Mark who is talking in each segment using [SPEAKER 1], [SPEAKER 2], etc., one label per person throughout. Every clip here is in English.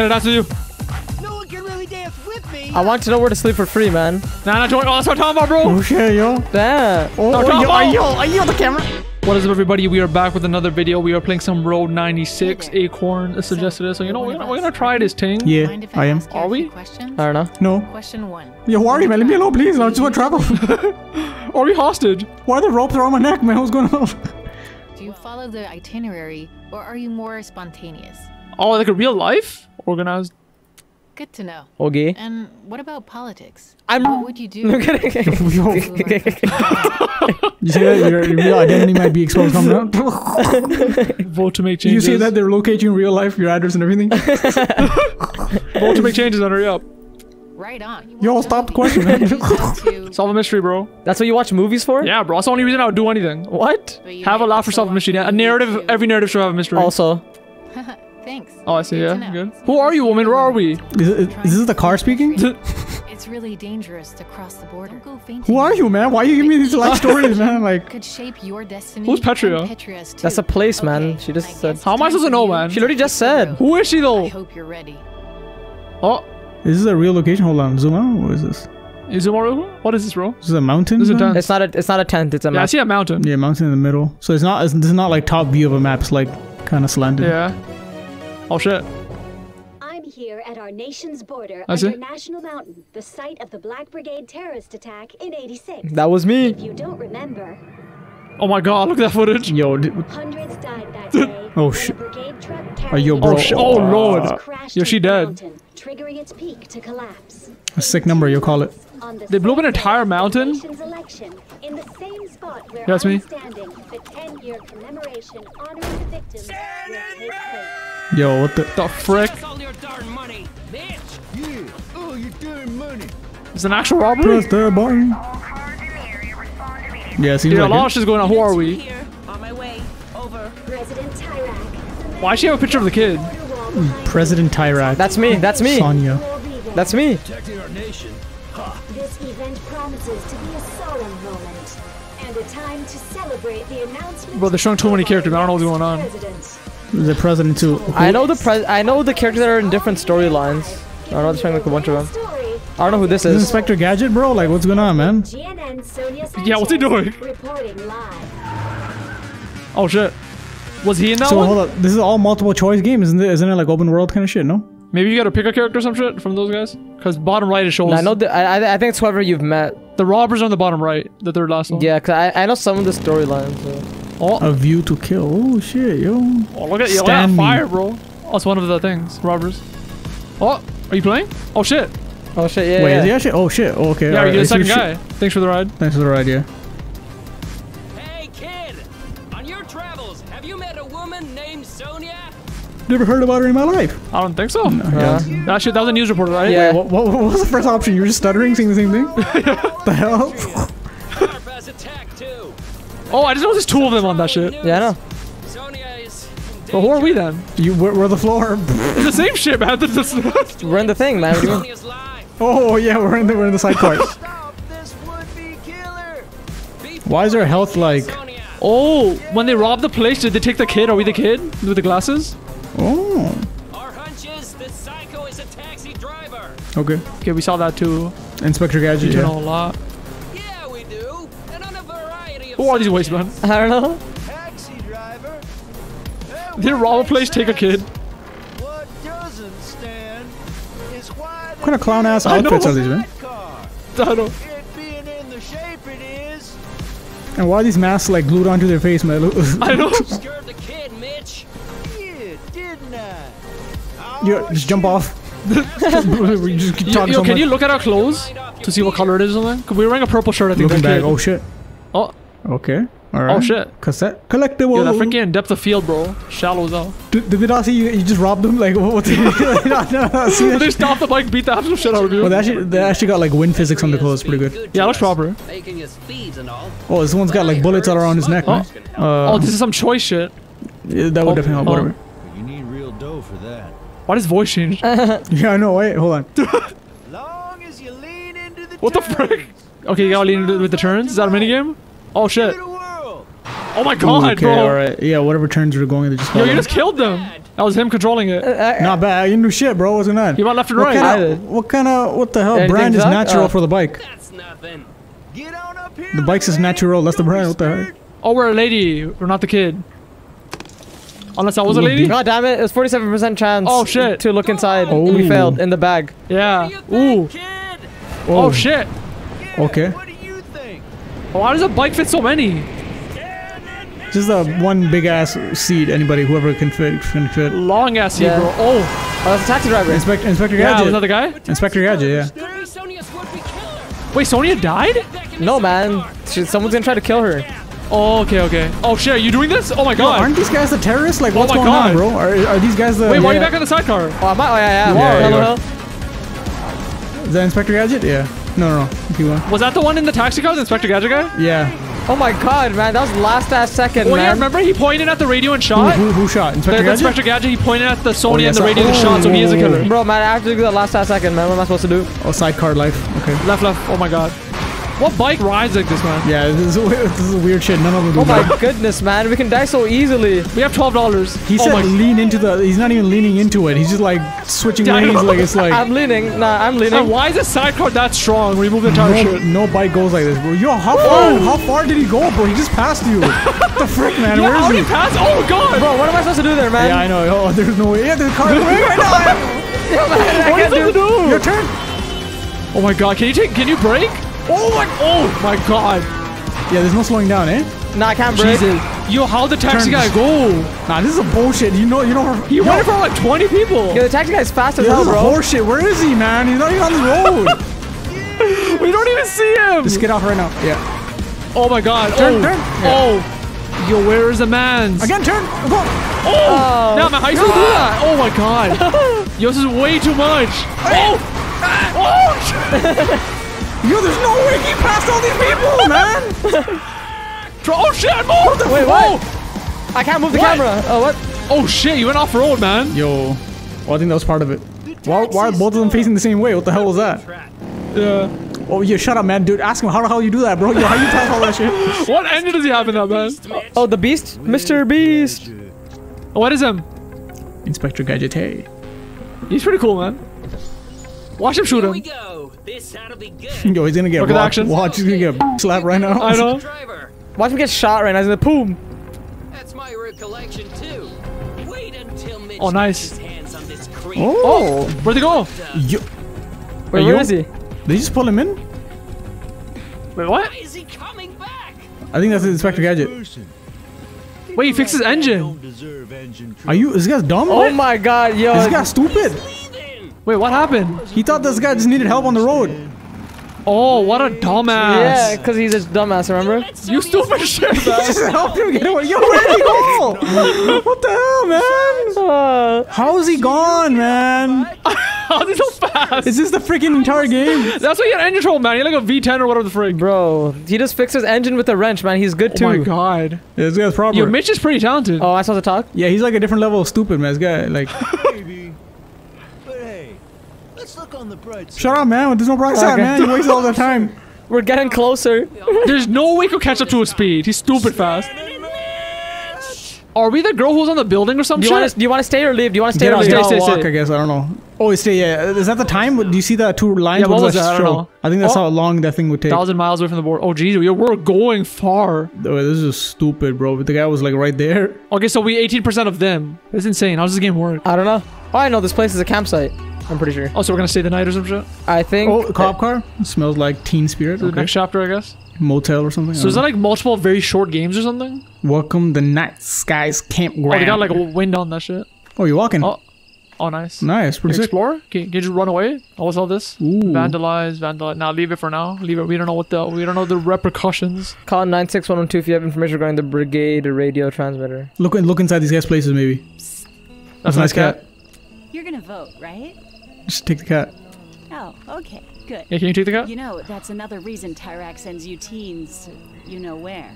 [SPEAKER 1] Can I dance with you?
[SPEAKER 2] No one can really dance with me.
[SPEAKER 3] I want to know where to sleep for free, man.
[SPEAKER 1] Nah, nah, join. Oh, that's what I'm talking about, bro.
[SPEAKER 4] Oh shit, yo.
[SPEAKER 3] Damn.
[SPEAKER 4] Oh,
[SPEAKER 1] No,
[SPEAKER 4] oh,
[SPEAKER 1] come
[SPEAKER 4] yo,
[SPEAKER 1] on.
[SPEAKER 4] yo, yo, yo, the camera.
[SPEAKER 1] What is up, everybody? We are back with another video. We are playing some Road 96. Acorn suggested it, so you know we're gonna, we're gonna try this thing.
[SPEAKER 4] Yeah,
[SPEAKER 5] Mind if
[SPEAKER 4] I am.
[SPEAKER 1] Are we?
[SPEAKER 5] Questions?
[SPEAKER 3] I don't know.
[SPEAKER 4] No.
[SPEAKER 5] Question one.
[SPEAKER 4] Yo, who are you, man? Leave me alone, please. I just want to travel.
[SPEAKER 1] Are we hostage?
[SPEAKER 4] Why are the ropes around my neck, man? What's going on?
[SPEAKER 5] Do you follow the itinerary or are you more spontaneous?
[SPEAKER 1] Oh, like a real life? Organized.
[SPEAKER 5] Good to know.
[SPEAKER 3] Okay.
[SPEAKER 5] And what about politics?
[SPEAKER 3] I'm-
[SPEAKER 5] What would you do?
[SPEAKER 3] I'm kidding.
[SPEAKER 4] Yo,
[SPEAKER 5] to, like,
[SPEAKER 4] you see that your, your real identity might be exposed coming out?
[SPEAKER 1] Vote to make changes.
[SPEAKER 4] you see that they're locating you in real life, your address and everything?
[SPEAKER 1] Vote to make changes and hurry up.
[SPEAKER 5] right on.
[SPEAKER 4] Yo, stop the question, man.
[SPEAKER 1] Solve a mystery, bro.
[SPEAKER 3] That's what you watch movies for?
[SPEAKER 1] Yeah, bro. That's the only reason I would do anything.
[SPEAKER 3] What?
[SPEAKER 1] Have a laugh for
[SPEAKER 5] so
[SPEAKER 1] solve a mystery. A narrative. Every narrative should have a mystery.
[SPEAKER 3] Also,
[SPEAKER 5] Thanks.
[SPEAKER 1] Oh, I see.
[SPEAKER 5] Good
[SPEAKER 1] Yeah, good. Who are you, woman? Where are we?
[SPEAKER 4] Is, it, is this the car speaking?
[SPEAKER 5] It's really dangerous to cross the border. Don't go fainting.
[SPEAKER 4] Who are you, man? Why are you giving me these life stories, man? Like,
[SPEAKER 5] Could shape your destiny.
[SPEAKER 1] Who's Petria?
[SPEAKER 5] and Petria's too.
[SPEAKER 3] That's a place, man.
[SPEAKER 5] Okay,
[SPEAKER 3] She just said-
[SPEAKER 1] How am I supposed to know, man?
[SPEAKER 3] She literally just
[SPEAKER 5] to hit the
[SPEAKER 3] said.
[SPEAKER 1] Who is she though?
[SPEAKER 5] I hope you're ready.
[SPEAKER 1] Oh,
[SPEAKER 4] is this a real location? Hold on, zoom out. What is this?
[SPEAKER 1] is it more? What is this, bro?
[SPEAKER 4] This is a mountain?
[SPEAKER 1] This is a tent.
[SPEAKER 3] it's not a it's not a tent. It's a
[SPEAKER 1] Yeah, I see a mountain.
[SPEAKER 4] Yeah, mountain in the middle. So it's not. It's, this is not like top view of a map. It's like kind of slanted.
[SPEAKER 1] Yeah. Oh shit.
[SPEAKER 6] I'm here at our nation's border
[SPEAKER 1] I see.
[SPEAKER 6] under National Mountain, the site of the Black Brigade terrorist attack in 86.
[SPEAKER 3] That was me.
[SPEAKER 6] If you don't remember,
[SPEAKER 1] Oh my god, look at that footage.
[SPEAKER 4] Yo,
[SPEAKER 6] hundreds died that
[SPEAKER 4] oh,
[SPEAKER 6] day. Oh,
[SPEAKER 4] shit.
[SPEAKER 6] brigade truck
[SPEAKER 4] Oh, bro.
[SPEAKER 1] Oh, shit. Oh, Lord. Yo, she dead.
[SPEAKER 6] mountain, triggering its peak to collapse.
[SPEAKER 4] a sick number. you'll call it.
[SPEAKER 6] The
[SPEAKER 1] They blew up an entire mountain?
[SPEAKER 6] election, in the same spot where
[SPEAKER 1] That's me.
[SPEAKER 6] standing, the 10-year commemoration honoring the victims will take place.
[SPEAKER 4] Yo, what the?
[SPEAKER 1] The frick?
[SPEAKER 2] all your darn money, bitch. Yeah. Oh, your darn money.
[SPEAKER 1] It's an actual robbery?
[SPEAKER 4] Press the button. Yeah, seems
[SPEAKER 1] Yeah, a
[SPEAKER 4] like
[SPEAKER 1] lot
[SPEAKER 4] it.
[SPEAKER 1] of shit's going on. Who are we?
[SPEAKER 2] Here. On my way. Over.
[SPEAKER 6] President Tyrak.
[SPEAKER 1] Why does she have a picture of the kid?
[SPEAKER 6] Wall behind
[SPEAKER 4] President Tyrak.
[SPEAKER 3] That's me. That's me.
[SPEAKER 4] Sonya.
[SPEAKER 6] will be there.
[SPEAKER 3] That's me.
[SPEAKER 6] This event promises to be a solemn moment and a time to celebrate the announcement.
[SPEAKER 1] Bro, they're showing too many characters. I don't know what's going on.
[SPEAKER 4] The president too.
[SPEAKER 3] I know the pres. I know the characters that are in different storylines. I don't know. They're showing like a bunch of them. I don't know who this
[SPEAKER 4] Is this
[SPEAKER 3] is.
[SPEAKER 4] Inspector Gadget, bro? Like, what's going on, man?
[SPEAKER 6] GNN Sonya
[SPEAKER 1] Yeah, what's he doing?
[SPEAKER 6] Reporting live.
[SPEAKER 1] Oh shit. Was he in that
[SPEAKER 4] So
[SPEAKER 1] one?
[SPEAKER 4] hold up. This is all multiple choice game, isn't it? Isn't it like open world kind of shit? No.
[SPEAKER 1] Maybe you gotta pick a character or some shit from those guys? Because bottom right is shows
[SPEAKER 3] I know. The, I I- I think it's whoever you've met.
[SPEAKER 1] the robbers are on the bottom right, the third last one.
[SPEAKER 3] Yeah, cause I I know some of the storylines. so.
[SPEAKER 1] Oh,
[SPEAKER 4] A view to kill. Oh shit, yo.
[SPEAKER 1] oh look at you. Look at that
[SPEAKER 4] Stand
[SPEAKER 1] fire, bro. That's it's one of the things. Robbers. Oh, are you playing? Oh shit.
[SPEAKER 3] Oh shit! Yeah.
[SPEAKER 4] Wait,
[SPEAKER 3] yeah.
[SPEAKER 4] is he actually? Oh shit. Oh, okay.
[SPEAKER 1] Yeah,
[SPEAKER 4] alright,
[SPEAKER 1] you're
[SPEAKER 4] I
[SPEAKER 1] the
[SPEAKER 4] see what
[SPEAKER 1] second
[SPEAKER 4] shit-
[SPEAKER 1] guy. Thanks for the ride.
[SPEAKER 4] Thanks for the ride, yeah. Never heard about her in my life.
[SPEAKER 1] I don't think so.
[SPEAKER 3] Yeah.
[SPEAKER 1] That shit, that was a news reporter, right?
[SPEAKER 3] Yeah.
[SPEAKER 4] What, what, what was the first option? You were just stuttering, saying the same thing? the hell?
[SPEAKER 2] Carpass attack too.
[SPEAKER 1] Oh, I just know there's two of them on that shit.
[SPEAKER 3] Yeah, I know.
[SPEAKER 2] Sonya is. in
[SPEAKER 1] But who are we then?
[SPEAKER 4] You we're, we're the floor.
[SPEAKER 1] It's the same shit, man. This is-
[SPEAKER 3] We're in the thing, man. What do you mean?
[SPEAKER 2] Sonya's live.
[SPEAKER 4] oh yeah, we're in the we're in the side part.
[SPEAKER 2] Stop this would-be killer.
[SPEAKER 4] Why is our health like?
[SPEAKER 1] Oh, when they robbed the place, did they take the kid? Are we the kid with the glasses?
[SPEAKER 4] Okay.
[SPEAKER 1] Okay, we saw that too.
[SPEAKER 4] Inspector Gadget.
[SPEAKER 1] You know
[SPEAKER 4] Yeah.
[SPEAKER 1] a lot.
[SPEAKER 2] Yeah, we do. And on a variety of
[SPEAKER 1] Who are these waste men?
[SPEAKER 3] I don't know.
[SPEAKER 2] taxi driver.
[SPEAKER 1] Did they rob a place, take a kid?
[SPEAKER 2] What doesn't stand is why
[SPEAKER 4] What kind of clown ass
[SPEAKER 1] I know.
[SPEAKER 4] outfits are these, man?
[SPEAKER 2] car.
[SPEAKER 1] I don't know.
[SPEAKER 2] It being in the shape it is.
[SPEAKER 4] And why are these masks like glued onto their face, man?
[SPEAKER 1] I don't know.
[SPEAKER 2] Scared the kid, Mitch. Yeah, didn't I?
[SPEAKER 4] you just jump oh, off. we just
[SPEAKER 1] Yo, yo, can you look at our clothes to see what color it is? 'Cause we were wearing a purple shirt, I think.
[SPEAKER 4] Looking back. Oh shit.
[SPEAKER 1] Oh,
[SPEAKER 4] Okay. All right.
[SPEAKER 1] oh shit.
[SPEAKER 4] Cassette collectible.
[SPEAKER 1] Yo, that freaking depth of field, bro. Shallow as hell.
[SPEAKER 4] Did, did they not see you? You just robbed them? Like what? what they not, not
[SPEAKER 1] They stopped the bike, beat the absolute shit out of you.
[SPEAKER 4] Oh, they actually, they actually got like wind physics on the clothes. Pretty good.
[SPEAKER 1] Yeah, looks proper.
[SPEAKER 7] Making his feeds and all.
[SPEAKER 4] Oh, this one's got like bullets all around his neck, man.
[SPEAKER 1] Oh,
[SPEAKER 4] Uh,
[SPEAKER 1] this is some choice shit.
[SPEAKER 4] yeah, that would
[SPEAKER 1] oh,
[SPEAKER 4] definitely help.
[SPEAKER 1] oh.
[SPEAKER 4] Whatever.
[SPEAKER 8] You need real dough for that.
[SPEAKER 1] Why does voice change?
[SPEAKER 4] Yeah, I know. Wait, hold on.
[SPEAKER 2] Long as you lean into the
[SPEAKER 1] What the frick? Okay, you gotta lean into- with the turns. Is that a minigame? Oh shit. Oh my god,
[SPEAKER 4] okay,
[SPEAKER 1] bro.
[SPEAKER 4] all right. Yeah, whatever turns you're going, they just.
[SPEAKER 1] Yo, you just killed them. That was him controlling it.
[SPEAKER 4] Not bad. You didn't do shit, bro. What's going on?
[SPEAKER 1] He went left and
[SPEAKER 4] what
[SPEAKER 1] right.
[SPEAKER 4] Kinda, what kind of? What the hell?
[SPEAKER 3] Anything
[SPEAKER 4] brand is natural
[SPEAKER 3] Oh.
[SPEAKER 4] for the bike.
[SPEAKER 2] That's nothing.
[SPEAKER 8] Get on up here.
[SPEAKER 4] The bike says natural. That's the brand. What the heck?
[SPEAKER 1] Oh, we're a lady. We're not the kid. Unless I was a lady?
[SPEAKER 3] God damn it! It was 47% chance.
[SPEAKER 1] Oh, shit.
[SPEAKER 3] To look inside.
[SPEAKER 4] Oh.
[SPEAKER 3] We failed in the bag.
[SPEAKER 1] Yeah.
[SPEAKER 2] What do you
[SPEAKER 1] Ooh.
[SPEAKER 2] think, kid?
[SPEAKER 1] Oh shit.
[SPEAKER 4] Okay.
[SPEAKER 8] What do you think?
[SPEAKER 1] Why does a bike fit so many?
[SPEAKER 4] Just a one big ass seat. Anybody, whoever can fit, can fit.
[SPEAKER 1] Long ass seat,
[SPEAKER 3] Yeah.
[SPEAKER 1] bro. Oh,
[SPEAKER 3] Oh, that's a taxi driver.
[SPEAKER 4] Inspector, Inspector
[SPEAKER 1] yeah.
[SPEAKER 4] Gadget.
[SPEAKER 1] Was that the guy?
[SPEAKER 4] Inspector Gadget. Yeah.
[SPEAKER 2] Could be Sonya's would-be killer.
[SPEAKER 1] Wait, Sonya died?
[SPEAKER 3] No, man. She- Someone's gonna try to kill her.
[SPEAKER 1] Oh, okay, okay. Oh shit, are you doing this? Oh my
[SPEAKER 4] Yo,
[SPEAKER 1] god.
[SPEAKER 4] aren't these guys the terrorists? Like,
[SPEAKER 1] Oh
[SPEAKER 4] what's
[SPEAKER 1] my
[SPEAKER 4] going
[SPEAKER 1] God.
[SPEAKER 4] on, bro? Are, are these guys the?
[SPEAKER 1] Wait, why are you
[SPEAKER 3] yeah.
[SPEAKER 1] back on the sidecar?
[SPEAKER 3] Oh, am I? Oh, yeah, yeah.
[SPEAKER 4] You are,
[SPEAKER 3] Hello,
[SPEAKER 4] you
[SPEAKER 3] hello.
[SPEAKER 4] Is that Inspector Gadget? Yeah. No, no, no. Keep going.
[SPEAKER 1] Was that the one in the taxi car, the Inspector Gadget guy?
[SPEAKER 4] Yeah.
[SPEAKER 3] Oh my god, man. That was last ass second,
[SPEAKER 1] Oh yeah, remember he pointed at the radio and shot?
[SPEAKER 4] who, who shot? Inspector
[SPEAKER 1] the
[SPEAKER 4] Gadget?
[SPEAKER 1] Inspector Gadget, he pointed at the Sony oh,
[SPEAKER 4] yeah,
[SPEAKER 1] and the
[SPEAKER 4] so-
[SPEAKER 1] radio and
[SPEAKER 4] oh,
[SPEAKER 1] shot, so he is a
[SPEAKER 4] whoa, whoa,
[SPEAKER 1] killer.
[SPEAKER 3] Bro, man, I have to do that last ass second, man. What am I supposed to do?
[SPEAKER 4] Oh, sidecar life. Okay.
[SPEAKER 1] Left, left. Oh my god. What bike rides like this, man?
[SPEAKER 4] Yeah, this is, this is weird shit. None of them oh do
[SPEAKER 3] Oh my
[SPEAKER 4] that.
[SPEAKER 3] goodness, man. We can die so easily.
[SPEAKER 1] We have twelve dollars.
[SPEAKER 4] He
[SPEAKER 1] oh
[SPEAKER 4] said
[SPEAKER 1] my
[SPEAKER 4] lean into the. He's not even leaning into it. He's just like switching
[SPEAKER 1] Yeah,
[SPEAKER 4] lanes. Like it's like.
[SPEAKER 3] I'm leaning. Nah, I'm
[SPEAKER 1] And
[SPEAKER 3] leaning.
[SPEAKER 1] why is the sidecar that strong when you move the entire
[SPEAKER 4] No,
[SPEAKER 1] shit?
[SPEAKER 4] no bike goes like this, bro. Yo, how far? How far did he go, bro? He just passed you. what the frick, man?
[SPEAKER 1] Yeah,
[SPEAKER 4] Where
[SPEAKER 1] how
[SPEAKER 4] is
[SPEAKER 1] did
[SPEAKER 4] he?
[SPEAKER 1] he pass? Oh god!
[SPEAKER 3] Bro, what am I supposed to do there, man?
[SPEAKER 4] Yeah, I know. Oh, there's no way. Yeah, there's a car right right now.
[SPEAKER 1] what is it to do?
[SPEAKER 4] Your turn.
[SPEAKER 1] Oh my god, can you take? Can you brake? Oh my! Oh my god!
[SPEAKER 4] Yeah, there's no slowing down, eh?
[SPEAKER 3] Nah, I can't break.
[SPEAKER 1] Jesus! Yo, how'd the taxi
[SPEAKER 4] Turns.
[SPEAKER 1] guy go?
[SPEAKER 4] Nah, this is a bullshit. You know, you know.
[SPEAKER 1] He
[SPEAKER 4] yo,
[SPEAKER 1] went in front of like 20 people.
[SPEAKER 3] Yo, the taxi guy's fast as
[SPEAKER 4] Yo,
[SPEAKER 3] hell,
[SPEAKER 4] this is
[SPEAKER 3] bro.
[SPEAKER 4] horseshit. Where is he, man? He's not even on the road.
[SPEAKER 1] We don't even see him.
[SPEAKER 4] Just get off right now. Yeah.
[SPEAKER 1] Oh my god!
[SPEAKER 4] Turn,
[SPEAKER 1] oh.
[SPEAKER 4] turn.
[SPEAKER 1] Oh! Yo, where is the man?
[SPEAKER 4] Again, turn. Go.
[SPEAKER 1] Oh!
[SPEAKER 3] Oh.
[SPEAKER 1] Now, man, how you supposed do that? Oh my god! Yo, this is way too much. Oh! Oh!
[SPEAKER 4] Yo, there's no way he passed all these people, man.
[SPEAKER 1] Oh shit! Move!
[SPEAKER 3] Wait, what?
[SPEAKER 1] Oh!
[SPEAKER 3] I can't move the
[SPEAKER 1] What?
[SPEAKER 3] camera. Oh, what?
[SPEAKER 1] oh shit! You went off road, man.
[SPEAKER 4] Yo, well, I think that was part of it. Why, why are both of them facing the same way? What the hell was that?
[SPEAKER 1] Yeah.
[SPEAKER 4] Oh, yeah, shut up, man. Dude, ask him how the hell you do that, bro. Yo, how you pass all that shit?
[SPEAKER 1] What engine does he have in that, man?
[SPEAKER 3] Oh, the beast? Mr. Beast.
[SPEAKER 1] Oh, what is him?
[SPEAKER 4] Inspector Gadget, hey.
[SPEAKER 1] He's pretty cool, man. Watch him shoot
[SPEAKER 2] Here we
[SPEAKER 1] him.
[SPEAKER 2] Go. This ought to be good.
[SPEAKER 4] Yo, he's gonna get
[SPEAKER 1] Look at the
[SPEAKER 4] watch,
[SPEAKER 1] action.
[SPEAKER 4] watch, he's gonna get slapped right now.
[SPEAKER 1] I know.
[SPEAKER 2] Driver.
[SPEAKER 3] Watch him get shot right now. He's in the boom.
[SPEAKER 2] That's my recollection too. Wait until Mitch
[SPEAKER 1] Oh, nice.
[SPEAKER 2] hands on this creep.
[SPEAKER 4] Oh.
[SPEAKER 1] oh, Where'd he go?
[SPEAKER 4] yo,
[SPEAKER 3] Wait,
[SPEAKER 4] Hey,
[SPEAKER 3] where
[SPEAKER 4] yo.
[SPEAKER 3] is he?
[SPEAKER 4] they just pull him in?
[SPEAKER 1] Wait, what?
[SPEAKER 2] Why is he coming back?
[SPEAKER 4] I think that's Inspector Gadget.
[SPEAKER 1] Wait, he fixed his engine.
[SPEAKER 8] Engine
[SPEAKER 4] Are you? This guy's dumb.
[SPEAKER 3] Oh my god, yo.
[SPEAKER 4] This guy's stupid.
[SPEAKER 2] Leaving.
[SPEAKER 1] Wait, what happened?
[SPEAKER 4] He thought this guy just needed help on the road.
[SPEAKER 1] Oh, what a dumbass.
[SPEAKER 3] Yeah, because he's a dumbass, remember?
[SPEAKER 2] That's
[SPEAKER 1] You stupid shit,
[SPEAKER 4] Just
[SPEAKER 1] man.
[SPEAKER 4] help him get away. Yo, where did he go? what the hell, man?
[SPEAKER 3] Uh,
[SPEAKER 4] How's he gone, man?
[SPEAKER 1] How's he so fast?
[SPEAKER 4] Is this the freaking entire game?
[SPEAKER 1] That's why he had engine trouble, man. you had like a V10 or whatever the frig.
[SPEAKER 3] bro, he just fixed his engine with a wrench, man. He's good too.
[SPEAKER 1] Oh
[SPEAKER 3] too.
[SPEAKER 1] my god.
[SPEAKER 4] Yeah, this guy's proper.
[SPEAKER 1] Yo, Mitch is pretty talented.
[SPEAKER 3] Oh, I saw the talk?
[SPEAKER 4] yeah, he's like a different level of stupid, man. This guy, like,
[SPEAKER 8] Maybe. But hey, let's look on the bright side.
[SPEAKER 4] shut up, man. There's no bright side,
[SPEAKER 3] Okay.
[SPEAKER 4] man. He wastes all the time.
[SPEAKER 3] We're getting closer.
[SPEAKER 1] There's no way he could catch up to his speed. He's stupid fast. Are we the girl who's on the building or some
[SPEAKER 3] Do you
[SPEAKER 1] shit?
[SPEAKER 3] want to? Do you want to stay or leave? Do you want to stay
[SPEAKER 4] Get
[SPEAKER 3] or
[SPEAKER 4] out,
[SPEAKER 3] leave?
[SPEAKER 4] get out,
[SPEAKER 1] stay,
[SPEAKER 4] walk,
[SPEAKER 1] stay.
[SPEAKER 4] I guess. I don't know. Oh, stay. Yeah, is that the time? Do you see that two lines?
[SPEAKER 1] Yeah, what
[SPEAKER 4] does
[SPEAKER 1] was that? I don't know.
[SPEAKER 4] I think that's
[SPEAKER 1] Oh.
[SPEAKER 4] how long that thing would take.
[SPEAKER 1] Thousand miles away from the board. Oh, geez, we're going far.
[SPEAKER 4] Oh, this is stupid, bro. But the guy was like right there.
[SPEAKER 1] Okay, so we 18% of them. That's insane. How does this game work?
[SPEAKER 3] I don't know. Oh, I know this place is a campsite. I'm pretty sure.
[SPEAKER 1] Oh, so we're gonna stay the night or some shit?
[SPEAKER 3] I think.
[SPEAKER 4] Oh, cop car. smells like Teen Spirit.
[SPEAKER 1] The next chapter, I guess.
[SPEAKER 4] Motel or something.
[SPEAKER 1] So is that like multiple very short games or something?
[SPEAKER 4] Welcome the Night Skies Campground.
[SPEAKER 1] Oh, they got like a wind on that shit.
[SPEAKER 4] Oh, you're walking.
[SPEAKER 1] Oh, oh, nice.
[SPEAKER 4] Nice. Pretty sick.
[SPEAKER 1] Explore? Can, can you just run away? Oh, what's all this?
[SPEAKER 4] Ooh.
[SPEAKER 1] Vandalize, vandalize. Now leave it for now. Leave it. We don't know what the we don't know the repercussions.
[SPEAKER 3] Call 96112 if you have information regarding the brigade radio transmitter.
[SPEAKER 4] Look, look inside these guys' places, maybe.
[SPEAKER 1] That's
[SPEAKER 4] a nice cat.
[SPEAKER 7] You're gonna vote, right?
[SPEAKER 4] Just take the cat.
[SPEAKER 7] Oh, okay, good.
[SPEAKER 1] Yeah, can you take the cat?
[SPEAKER 7] You know, that's another reason Tyrak sends you teens, you know where.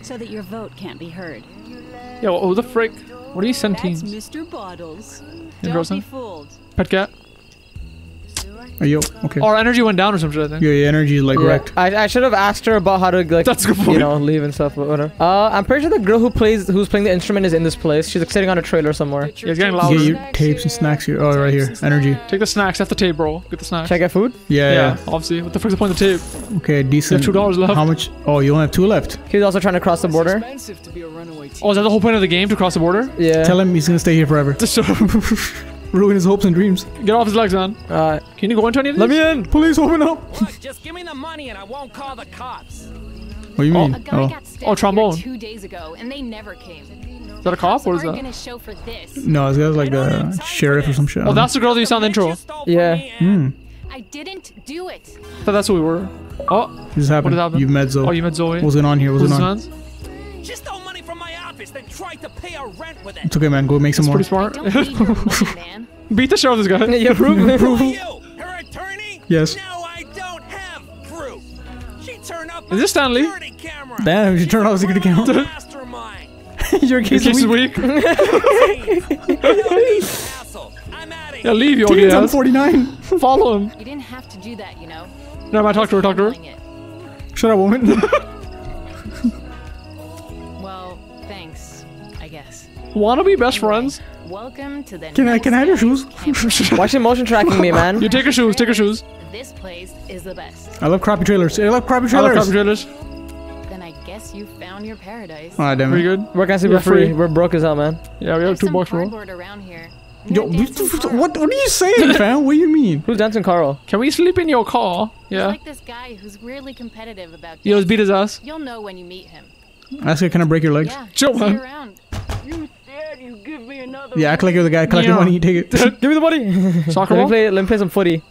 [SPEAKER 7] So that your vote can't be heard.
[SPEAKER 1] Yeah. Well, oh, the frick. What are you send
[SPEAKER 7] That's? Mr. Bottles. Don't be fooled.
[SPEAKER 1] Pet cat.
[SPEAKER 4] Are you okay?
[SPEAKER 1] Our energy went down or something. shit, I think.
[SPEAKER 4] Your, your energy is like
[SPEAKER 3] Yeah.
[SPEAKER 4] wrecked.
[SPEAKER 3] I, I should have asked her about how to like
[SPEAKER 1] That's a good
[SPEAKER 3] you know leave and stuff, but whatever. Uh, I'm pretty sure the girl who plays who's playing the instrument is in this place. She's like sitting on a trailer somewhere.
[SPEAKER 1] Yeah, it's getting
[SPEAKER 4] You
[SPEAKER 1] louder.
[SPEAKER 4] get your tapes and snacks here. Oh, right here. Energy.
[SPEAKER 1] Take the snacks. That's the tape, bro. Get the snacks.
[SPEAKER 3] Check out food.
[SPEAKER 4] Yeah,
[SPEAKER 1] Yeah,
[SPEAKER 4] yeah.
[SPEAKER 1] obviously. What the fuck's the point of the tape?
[SPEAKER 4] Okay, decent.
[SPEAKER 1] two dollars left.
[SPEAKER 4] How much? Oh, you only have two left.
[SPEAKER 3] He's also trying to cross the border.
[SPEAKER 2] To be a
[SPEAKER 1] Oh, is that the whole point of the game to cross the border?
[SPEAKER 3] Yeah.
[SPEAKER 4] Tell him he's gonna stay here forever.
[SPEAKER 1] Just so
[SPEAKER 4] Ruin his hopes and dreams.
[SPEAKER 1] get off his legs, man.
[SPEAKER 3] Uh,
[SPEAKER 1] Can you go into any of these?
[SPEAKER 3] let me in.
[SPEAKER 4] Please open up.
[SPEAKER 2] Look, just give me the money and I won't call the cops.
[SPEAKER 4] What do you mean?
[SPEAKER 5] A guy
[SPEAKER 4] Oh,
[SPEAKER 5] got
[SPEAKER 1] Oh, trombone.
[SPEAKER 5] two days ago, and they never came.
[SPEAKER 1] Is that a cop? What is
[SPEAKER 5] Aren't
[SPEAKER 1] that?
[SPEAKER 5] gonna show for this.
[SPEAKER 4] no, this guy's like a sheriff or some shit. I
[SPEAKER 1] Oh, that's the girl that you saw in the intro.
[SPEAKER 3] Yeah.
[SPEAKER 4] Hmm.
[SPEAKER 5] I didn't do it.
[SPEAKER 1] thought that's who we were. Oh,
[SPEAKER 4] This happened.
[SPEAKER 1] did happen?
[SPEAKER 4] You met Zoe.
[SPEAKER 1] oh, you met Zoe.
[SPEAKER 4] What's going on here? What's
[SPEAKER 1] Who's
[SPEAKER 4] going
[SPEAKER 1] his
[SPEAKER 4] on?
[SPEAKER 1] man's?
[SPEAKER 2] She office, then tried to pay our rent with it.
[SPEAKER 4] It's okay, man. Go make some
[SPEAKER 1] It's
[SPEAKER 4] more.
[SPEAKER 1] pretty smart.
[SPEAKER 5] Don't need your money, man.
[SPEAKER 1] Beat the shit out of this guy.
[SPEAKER 3] Yeah, prove me.
[SPEAKER 2] Who are you? Her attorney?
[SPEAKER 4] Yes.
[SPEAKER 2] No, I don't have proof. She turned up
[SPEAKER 1] Is this Stanley?
[SPEAKER 2] security camera.
[SPEAKER 4] Damn, you turn off the security camera.
[SPEAKER 2] Mastermind.
[SPEAKER 4] Your
[SPEAKER 1] Your
[SPEAKER 4] case
[SPEAKER 1] case
[SPEAKER 4] is
[SPEAKER 1] is
[SPEAKER 4] weak.
[SPEAKER 1] weak.
[SPEAKER 2] Asshole. I'm out of here.
[SPEAKER 1] yeah, leave you,
[SPEAKER 4] Teens
[SPEAKER 1] ugly
[SPEAKER 4] on
[SPEAKER 1] ass.
[SPEAKER 4] 49.
[SPEAKER 1] Follow him.
[SPEAKER 5] You didn't have to do that, you know.
[SPEAKER 1] No, I talk to her, talk to her.
[SPEAKER 4] Shut up, woman.
[SPEAKER 1] Wanna be best friends?
[SPEAKER 5] Welcome to the.
[SPEAKER 4] Can I- can I have your shoes?
[SPEAKER 5] Camp.
[SPEAKER 3] Why is she motion tracking me, man?
[SPEAKER 1] You take her shoes, take her shoes.
[SPEAKER 5] This place is the best.
[SPEAKER 4] I love crappy trailers. I love crappy trailers.
[SPEAKER 1] I love
[SPEAKER 4] trailers.
[SPEAKER 1] copy trailers.
[SPEAKER 5] Then I guess you found your paradise.
[SPEAKER 4] Ah, damn
[SPEAKER 1] Pretty
[SPEAKER 4] it.
[SPEAKER 1] good.
[SPEAKER 3] Where can I see
[SPEAKER 1] Yeah,
[SPEAKER 3] for free?
[SPEAKER 1] free.
[SPEAKER 3] We're broke as hell, man.
[SPEAKER 1] Yeah, we have
[SPEAKER 5] There's
[SPEAKER 1] two bucks, bro.
[SPEAKER 5] cardboard around here.
[SPEAKER 4] Yo, what, what, what are you saying, fam? What do you mean?
[SPEAKER 3] Who's dancing Carl?
[SPEAKER 1] Can we sleep in your car?
[SPEAKER 5] You're
[SPEAKER 1] Yeah.
[SPEAKER 5] like this guy who's really competitive about.
[SPEAKER 1] Yo, let's beat his ass.
[SPEAKER 5] You'll know when you meet him.
[SPEAKER 4] Ask her, can I break your legs?
[SPEAKER 5] Yeah.
[SPEAKER 1] Chill,
[SPEAKER 5] see
[SPEAKER 1] man.
[SPEAKER 5] you around.
[SPEAKER 4] Yeah, act like you're the guy collecting
[SPEAKER 1] Yeah.
[SPEAKER 4] money. You take it.
[SPEAKER 3] Give me the money.
[SPEAKER 1] Soccer
[SPEAKER 3] let me play. Let me play some footy.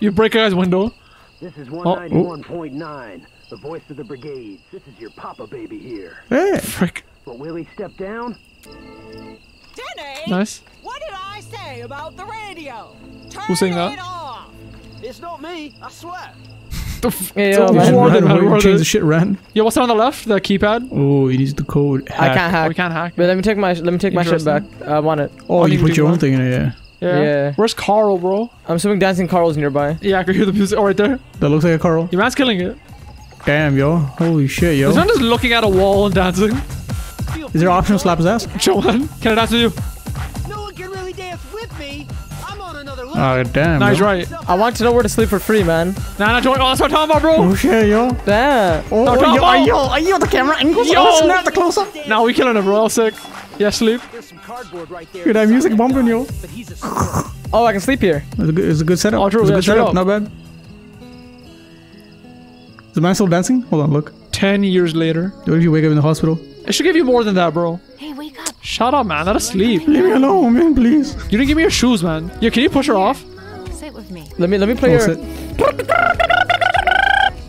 [SPEAKER 1] You break a guy's window.
[SPEAKER 9] This is
[SPEAKER 1] Oh,
[SPEAKER 9] 191.9, the voice of the brigade. This is your papa baby here.
[SPEAKER 4] Hey.
[SPEAKER 1] Frick.
[SPEAKER 9] But will he step down?
[SPEAKER 10] Denny!
[SPEAKER 1] Nice.
[SPEAKER 10] What did I say about the radio? Turn
[SPEAKER 1] Who's saying that?
[SPEAKER 10] it off!
[SPEAKER 8] It's not me, I swear.
[SPEAKER 1] The f-
[SPEAKER 3] Yeah,
[SPEAKER 1] So
[SPEAKER 3] yo,
[SPEAKER 1] who
[SPEAKER 3] man.
[SPEAKER 1] are they,
[SPEAKER 4] Ran,
[SPEAKER 1] man?
[SPEAKER 4] wait,
[SPEAKER 1] Who are
[SPEAKER 4] change the shit, ran.
[SPEAKER 1] Yo, what's on the left? The keypad?
[SPEAKER 4] Oh, he needs the code.
[SPEAKER 3] I can't
[SPEAKER 1] Oh,
[SPEAKER 3] hack.
[SPEAKER 1] we can't hack.
[SPEAKER 3] But let me take my let me take my shit back. I want it.
[SPEAKER 4] Oh,
[SPEAKER 1] Oh,
[SPEAKER 4] you
[SPEAKER 1] you
[SPEAKER 4] put your own thing in it, yeah.
[SPEAKER 1] Yeah.
[SPEAKER 3] Yeah.
[SPEAKER 1] Where's Carl, bro?
[SPEAKER 3] I'm assuming dancing Carl's nearby.
[SPEAKER 1] Yeah, I can hear the music. Oh, right there.
[SPEAKER 4] That looks like a Carl.
[SPEAKER 1] Your man's killing it.
[SPEAKER 4] Damn, yo. Holy shit, yo.
[SPEAKER 1] This man just looking at a wall and dancing.
[SPEAKER 4] Is there an option to slap his ass?
[SPEAKER 1] Chill, man. Can I dance with you?
[SPEAKER 4] Oh, damn.
[SPEAKER 1] Nah, he's
[SPEAKER 4] yo.
[SPEAKER 1] right.
[SPEAKER 3] I want to know where to sleep for free, man.
[SPEAKER 1] Nah, nah, join. Oh, that's what I'm talking about, bro.
[SPEAKER 4] Oh, shit, yo.
[SPEAKER 3] Damn.
[SPEAKER 4] Oh,
[SPEAKER 1] No, come
[SPEAKER 4] yo,
[SPEAKER 1] on.
[SPEAKER 4] yo, yo, the camera angles.
[SPEAKER 1] Yo.
[SPEAKER 4] Oh, snap the close up.
[SPEAKER 1] Nah, we killing it, bro. Sick. Yeah, sleep.
[SPEAKER 8] There's some cardboard right there.
[SPEAKER 4] Look at that music bumping, yo.
[SPEAKER 8] But he's a.
[SPEAKER 3] Oh, I can sleep here.
[SPEAKER 4] It's a good, it's a good setup.
[SPEAKER 1] Oh, true,
[SPEAKER 4] It's a good
[SPEAKER 1] straight
[SPEAKER 4] setup.
[SPEAKER 1] up.
[SPEAKER 4] Not bad. Is the man still dancing? Hold on, look.
[SPEAKER 1] Ten years later.
[SPEAKER 4] What if you wake up in the hospital?
[SPEAKER 1] I should give you more than that, bro.
[SPEAKER 5] Hey, wake up!
[SPEAKER 1] Shut up, man. Let us sleep.
[SPEAKER 4] Leave me alone, man, please.
[SPEAKER 1] You didn't give me your shoes, man. Yeah, can you push her off?
[SPEAKER 5] Sit with me.
[SPEAKER 3] Let me let me play
[SPEAKER 4] Oh,
[SPEAKER 3] your.
[SPEAKER 4] sit.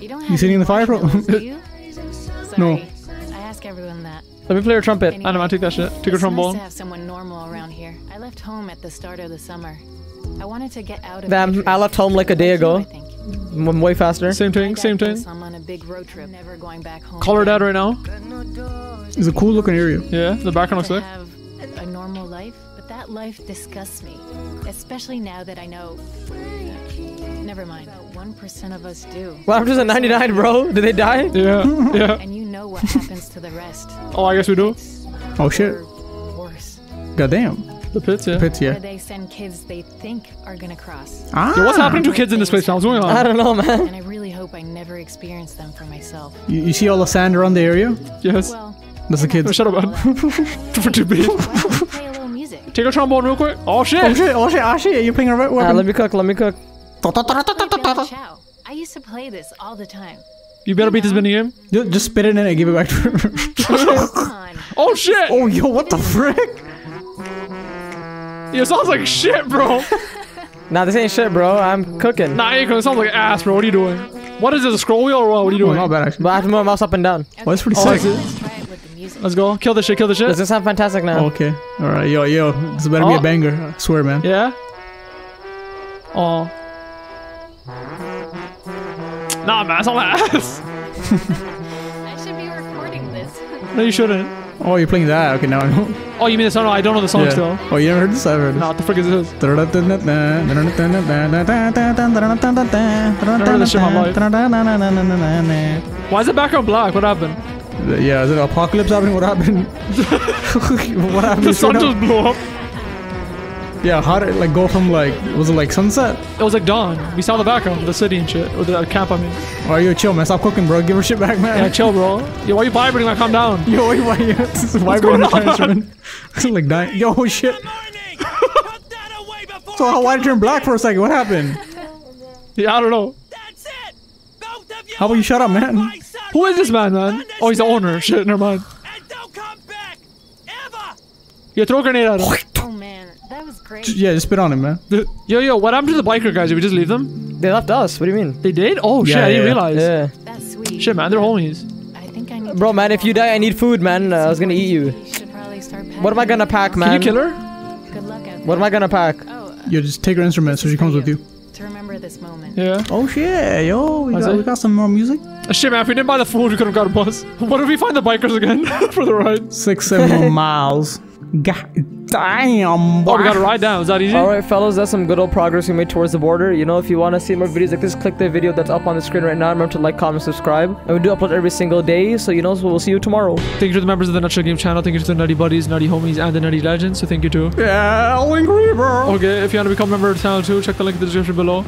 [SPEAKER 5] You don't have
[SPEAKER 4] You sitting in the fire, bro?
[SPEAKER 5] marshmallows, do you?
[SPEAKER 4] No.
[SPEAKER 5] I ask everyone that.
[SPEAKER 3] Let me play your trumpet.
[SPEAKER 5] Anyway,
[SPEAKER 1] I know, man. Take that shit. Take a
[SPEAKER 5] it's nice
[SPEAKER 1] trombone.
[SPEAKER 5] to have someone normal around here. I left home at the start of the summer. I wanted to get out of
[SPEAKER 3] Damn. I left home like a day ago.
[SPEAKER 5] I think.
[SPEAKER 3] Way faster.
[SPEAKER 1] Same thing, same thing.
[SPEAKER 5] This, I'm on a big road trip. Never going back home.
[SPEAKER 1] Call her dad right now.
[SPEAKER 4] It's a cool looking area.
[SPEAKER 1] Yeah, the background looks
[SPEAKER 5] to
[SPEAKER 1] sick.
[SPEAKER 5] have a normal life, but that life disgusts me, especially now that I know. Never mind. About one percent of us do.
[SPEAKER 3] What happened to the 99, bro? Did they die?
[SPEAKER 1] Yeah, yeah.
[SPEAKER 5] And you know what happens to the rest.
[SPEAKER 1] Oh, I guess we do.
[SPEAKER 4] Oh, shit.
[SPEAKER 5] Or worse.
[SPEAKER 4] Goddamn.
[SPEAKER 1] The pits, yeah.
[SPEAKER 4] Pits, yeah.
[SPEAKER 5] Where
[SPEAKER 4] yeah.
[SPEAKER 5] they send kids they think are gonna cross.
[SPEAKER 4] Ah.
[SPEAKER 1] Yo, what's happening to kids in this place now? What's going
[SPEAKER 3] I don't know, man.
[SPEAKER 5] And I hope I never experience them for myself.
[SPEAKER 4] You, you see all the sand around the area?
[SPEAKER 1] Yes.
[SPEAKER 5] Well,
[SPEAKER 4] That's the
[SPEAKER 5] they're not
[SPEAKER 4] kids.
[SPEAKER 1] Shut up,
[SPEAKER 5] all
[SPEAKER 1] man.
[SPEAKER 5] that.
[SPEAKER 1] For two beats.
[SPEAKER 5] Why don't we play a little music?
[SPEAKER 1] Take a trombone real quick. Oh shit.
[SPEAKER 4] Oh shit, oh shit, oh shit, you're playing a right
[SPEAKER 3] Uh,
[SPEAKER 4] weapon.
[SPEAKER 3] let me cook. Let me cook.
[SPEAKER 5] Chow. I used to play this all the time.
[SPEAKER 1] You better beat this mini game.
[SPEAKER 4] Just, just spit it in and give it back to her.
[SPEAKER 5] Come on.
[SPEAKER 1] Oh shit.
[SPEAKER 4] oh, yo, what the frick?
[SPEAKER 1] Yeah, it sounds like shit, bro.
[SPEAKER 3] Nah, this ain't shit, bro. I'm cooking.
[SPEAKER 1] nah, it sounds like ass, bro. What are you doing? What is this? A scroll wheel or what? What are you
[SPEAKER 4] Oh,
[SPEAKER 1] doing?
[SPEAKER 4] not bad actually.
[SPEAKER 3] But I have to move my mouse up and down.
[SPEAKER 4] Oh, that's pretty
[SPEAKER 1] Oh,
[SPEAKER 4] sick.
[SPEAKER 5] Let's try it with the music.
[SPEAKER 1] Let's go. Kill this shit. Kill this shit!
[SPEAKER 3] Does this sound fantastic now?
[SPEAKER 4] Okay. Alright, yo, yo. This better be
[SPEAKER 1] Oh.
[SPEAKER 4] a banger. I swear, man.
[SPEAKER 1] Yeah. Oh. Nah, man, it's not my ass.
[SPEAKER 5] I should be recording this.
[SPEAKER 1] No, you shouldn't.
[SPEAKER 4] Oh, you're playing that? Okay, now I know.
[SPEAKER 1] Oh, you mean the song? No, I don't know the song
[SPEAKER 4] Yeah.
[SPEAKER 1] still.
[SPEAKER 4] Oh, you never heard this? I've heard
[SPEAKER 1] No, what the frick is this?
[SPEAKER 4] this. Never
[SPEAKER 1] heard this shit in my Why is the background black? What happened?
[SPEAKER 4] Yeah, is it apocalypse happening? What happened? what happened?
[SPEAKER 1] The sun just blew up.
[SPEAKER 4] Yeah, how did it like go from like was it like sunset?
[SPEAKER 1] It was like dawn. We saw the background, the city and shit, or the uh, camp. I mean,
[SPEAKER 4] Oh, yo, chill, man. Stop cooking, bro. Give her shit back, man.
[SPEAKER 1] yeah, chill, bro. Yo, why are you vibrating? Like, calm down.
[SPEAKER 4] Yo, why, why, this is vibrating the instrument. like dying. Yo, shit. so how, why did it turn black for a second? What happened?
[SPEAKER 1] Yeah, I don't know.
[SPEAKER 4] How about you shut up, man?
[SPEAKER 1] Who is this man, man? Oh, he's the owner. Shit, never mind. Yeah, throw a grenade at him.
[SPEAKER 5] Oh man, that was great.
[SPEAKER 4] Yeah, just spit on him, man.
[SPEAKER 1] Yo, yo, what happened to the biker guys? Did we just leave them?
[SPEAKER 3] They left us. What do you mean?
[SPEAKER 1] They did? Oh shit,
[SPEAKER 4] Yeah,
[SPEAKER 1] I didn't
[SPEAKER 4] yeah.
[SPEAKER 1] realize.
[SPEAKER 3] Yeah.
[SPEAKER 5] That's sweet.
[SPEAKER 1] Shit, man, they're homies.
[SPEAKER 5] I think I need
[SPEAKER 3] Bro,
[SPEAKER 5] to
[SPEAKER 3] man, if you die, I need food, man. Uh, I was gonna eat you.
[SPEAKER 5] We should probably start
[SPEAKER 3] What am I gonna pack, man?
[SPEAKER 1] Can you kill her?
[SPEAKER 5] Good luck out
[SPEAKER 3] What am I gonna pack?
[SPEAKER 5] Oh, uh,
[SPEAKER 4] You just take her instrument so she comes with you.
[SPEAKER 5] to remember this moment.
[SPEAKER 1] Yeah.
[SPEAKER 4] Oh shit, yo, we got, we got some more music.
[SPEAKER 1] Uh, shit, man, if we didn't buy the food, we could have got a bus. What if we find the bikers again for the ride?
[SPEAKER 4] Six, seven more miles. God damn.
[SPEAKER 1] Oh, we got to ride down. Is that easy?
[SPEAKER 3] Alright, fellas, that's some good old progress we made towards the border. You know, if you want to see more videos like this, click the video that's up on the screen right now. Remember to like, comment, subscribe. And we do upload every single day, so you know, so we'll see you tomorrow.
[SPEAKER 1] Thank you to the members of the Nutshell Game channel. Thank you to the Nutty Buddies, Nutty Homies, and the Nutty Legends. So thank you too.
[SPEAKER 4] Yeah, Link Reaper.
[SPEAKER 1] Okay, if you want to become a member of the channel too, check the link in the description below.